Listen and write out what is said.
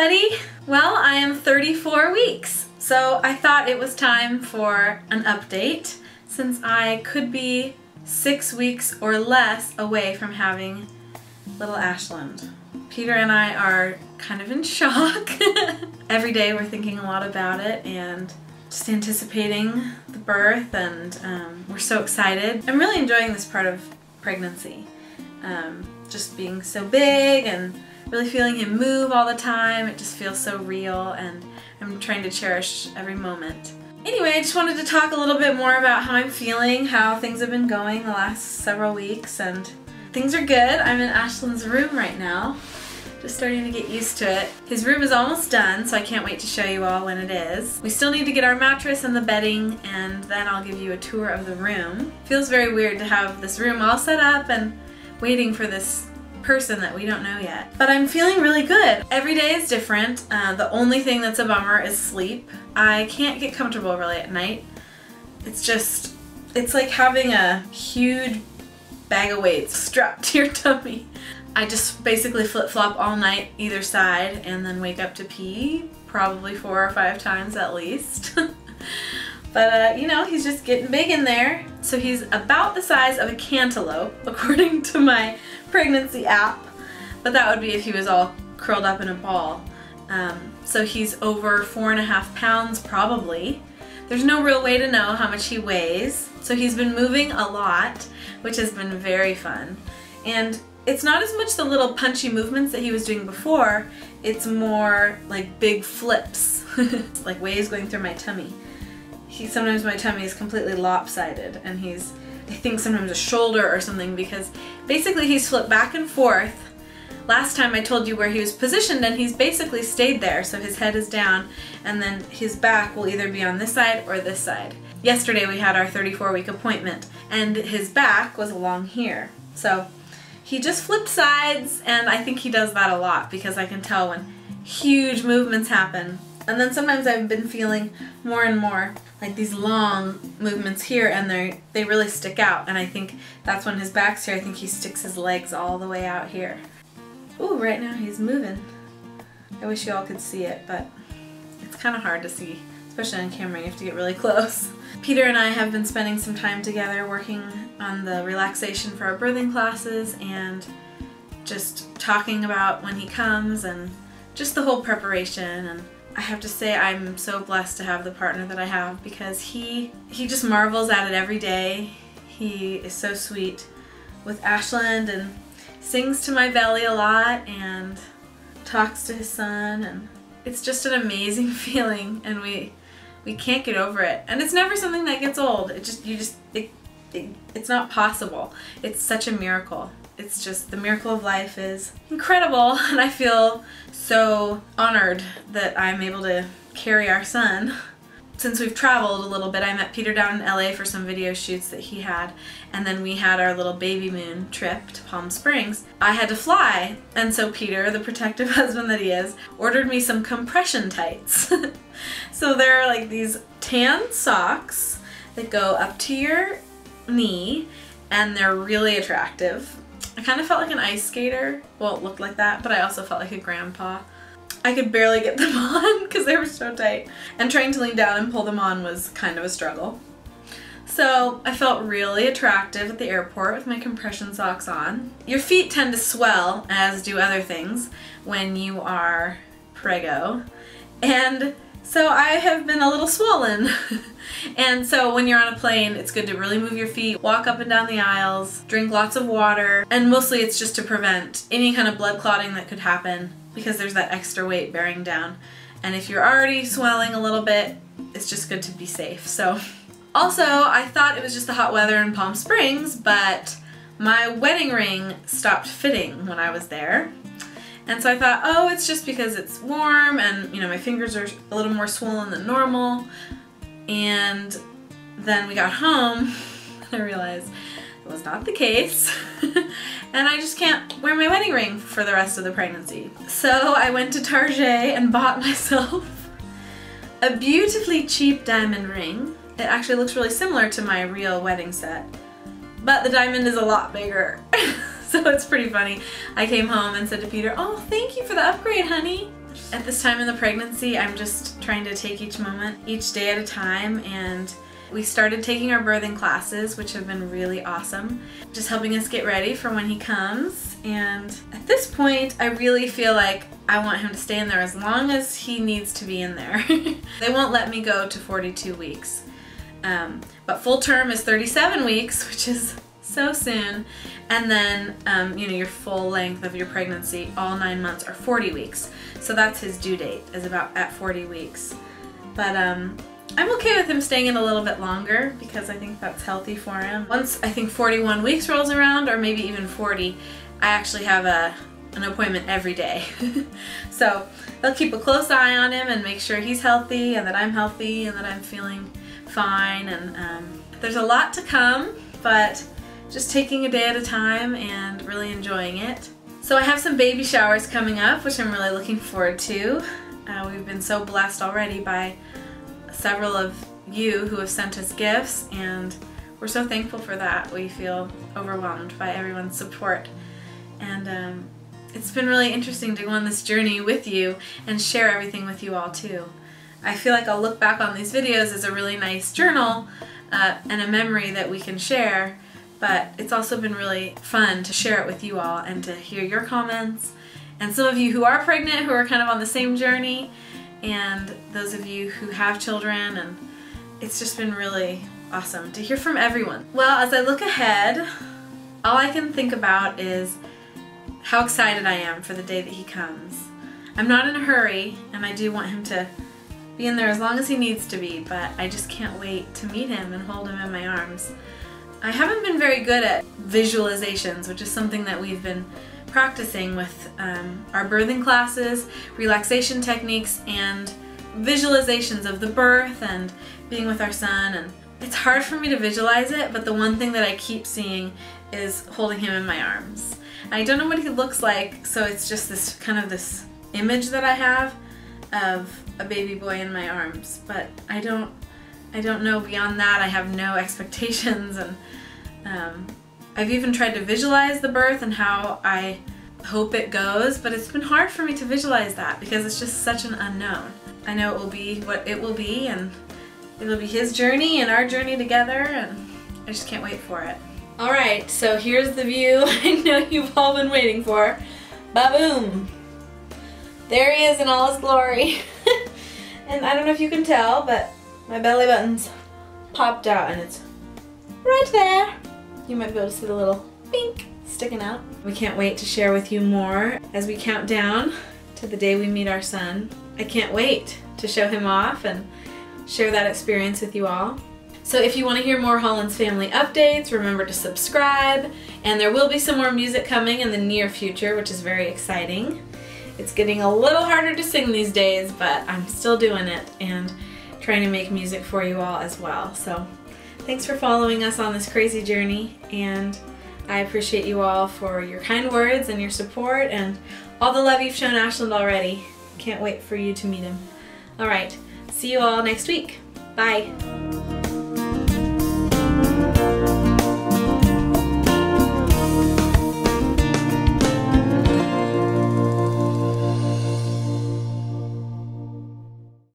everybody! Well, I am 34 weeks, so I thought it was time for an update since I could be six weeks or less away from having little Ashland. Peter and I are kind of in shock. Every day we're thinking a lot about it and just anticipating the birth and um, we're so excited. I'm really enjoying this part of pregnancy. Um, just being so big and really feeling him move all the time. It just feels so real and I'm trying to cherish every moment. Anyway, I just wanted to talk a little bit more about how I'm feeling, how things have been going the last several weeks, and things are good. I'm in Ashland's room right now, just starting to get used to it. His room is almost done, so I can't wait to show you all when it is. We still need to get our mattress and the bedding, and then I'll give you a tour of the room. Feels very weird to have this room all set up and waiting for this person that we don't know yet. But I'm feeling really good. Every day is different. Uh, the only thing that's a bummer is sleep. I can't get comfortable really at night. It's just, it's like having a huge bag of weights strapped to your tummy. I just basically flip-flop all night either side and then wake up to pee probably four or five times at least. but uh, you know, he's just getting big in there. So he's about the size of a cantaloupe according to my pregnancy app, but that would be if he was all curled up in a ball. Um, so he's over four and a half pounds probably. There's no real way to know how much he weighs. So he's been moving a lot, which has been very fun. And it's not as much the little punchy movements that he was doing before, it's more like big flips, like waves going through my tummy. He, sometimes my tummy is completely lopsided and he's I think sometimes a shoulder or something because basically he's flipped back and forth. Last time I told you where he was positioned and he's basically stayed there so his head is down and then his back will either be on this side or this side. Yesterday we had our 34 week appointment and his back was along here. So he just flipped sides and I think he does that a lot because I can tell when huge movements happen and then sometimes I've been feeling more and more like these long movements here and they they really stick out and I think that's when his back's here. I think he sticks his legs all the way out here. Ooh, right now he's moving. I wish you all could see it, but it's kind of hard to see, especially on camera. You have to get really close. Peter and I have been spending some time together working on the relaxation for our birthing classes and just talking about when he comes and just the whole preparation and I have to say I'm so blessed to have the partner that I have because he he just marvels at it every day. He is so sweet with Ashland and sings to my belly a lot and talks to his son and it's just an amazing feeling and we we can't get over it. And it's never something that gets old. It just you just it, it, it's not possible. It's such a miracle it's just the miracle of life is incredible and I feel so honored that I'm able to carry our son. Since we've traveled a little bit, I met Peter down in LA for some video shoots that he had, and then we had our little baby moon trip to Palm Springs. I had to fly, and so Peter, the protective husband that he is, ordered me some compression tights. so there are like these tan socks that go up to your knee, and they're really attractive. I kind of felt like an ice skater. Well, it looked like that, but I also felt like a grandpa. I could barely get them on because they were so tight. And trying to lean down and pull them on was kind of a struggle. So I felt really attractive at the airport with my compression socks on. Your feet tend to swell, as do other things, when you are prego. And so I have been a little swollen. And so when you're on a plane, it's good to really move your feet, walk up and down the aisles, drink lots of water, and mostly it's just to prevent any kind of blood clotting that could happen because there's that extra weight bearing down. And if you're already swelling a little bit, it's just good to be safe. So also, I thought it was just the hot weather in Palm Springs, but my wedding ring stopped fitting when I was there. And so I thought, oh, it's just because it's warm and, you know, my fingers are a little more swollen than normal. And then we got home and I realized it was not the case. and I just can't wear my wedding ring for the rest of the pregnancy. So I went to Target and bought myself a beautifully cheap diamond ring. It actually looks really similar to my real wedding set, but the diamond is a lot bigger. so it's pretty funny. I came home and said to Peter, oh, thank you for the upgrade, honey. at this time in the pregnancy, I'm just trying to take each moment, each day at a time, and we started taking our birthing classes, which have been really awesome, just helping us get ready for when he comes. And at this point, I really feel like I want him to stay in there as long as he needs to be in there. they won't let me go to 42 weeks. Um, but full term is 37 weeks, which is so soon. And then, um, you know, your full length of your pregnancy, all nine months, are 40 weeks. So that's his due date, is about at 40 weeks. But um, I'm okay with him staying in a little bit longer because I think that's healthy for him. Once I think 41 weeks rolls around, or maybe even 40, I actually have a an appointment every day. so they'll keep a close eye on him and make sure he's healthy and that I'm healthy and that I'm feeling fine. And um, there's a lot to come, but just taking a day at a time and really enjoying it. So I have some baby showers coming up, which I'm really looking forward to. Uh, we've been so blessed already by several of you who have sent us gifts and we're so thankful for that. We feel overwhelmed by everyone's support. And um, it's been really interesting to go on this journey with you and share everything with you all too. I feel like I'll look back on these videos as a really nice journal uh, and a memory that we can share but it's also been really fun to share it with you all and to hear your comments and some of you who are pregnant who are kind of on the same journey and those of you who have children and it's just been really awesome to hear from everyone. Well, as I look ahead, all I can think about is how excited I am for the day that he comes. I'm not in a hurry and I do want him to be in there as long as he needs to be, but I just can't wait to meet him and hold him in my arms. I haven't been very good at visualizations, which is something that we've been practicing with um, our birthing classes, relaxation techniques, and visualizations of the birth and being with our son. And it's hard for me to visualize it, but the one thing that I keep seeing is holding him in my arms. I don't know what he looks like, so it's just this kind of this image that I have of a baby boy in my arms, but I don't I don't know beyond that. I have no expectations and um, I've even tried to visualize the birth and how I hope it goes, but it's been hard for me to visualize that because it's just such an unknown. I know it will be what it will be and it will be his journey and our journey together and I just can't wait for it. Alright, so here's the view I know you've all been waiting for. Ba-boom! There he is in all his glory. and I don't know if you can tell, but my belly button's popped out and it's right there. You might be able to see the little pink sticking out. We can't wait to share with you more as we count down to the day we meet our son. I can't wait to show him off and share that experience with you all. So if you want to hear more Hollens Family updates, remember to subscribe. And there will be some more music coming in the near future, which is very exciting. It's getting a little harder to sing these days, but I'm still doing it. And trying to make music for you all as well. So thanks for following us on this crazy journey and I appreciate you all for your kind words and your support and all the love you've shown Ashland already. Can't wait for you to meet him. Alright, see you all next week. Bye.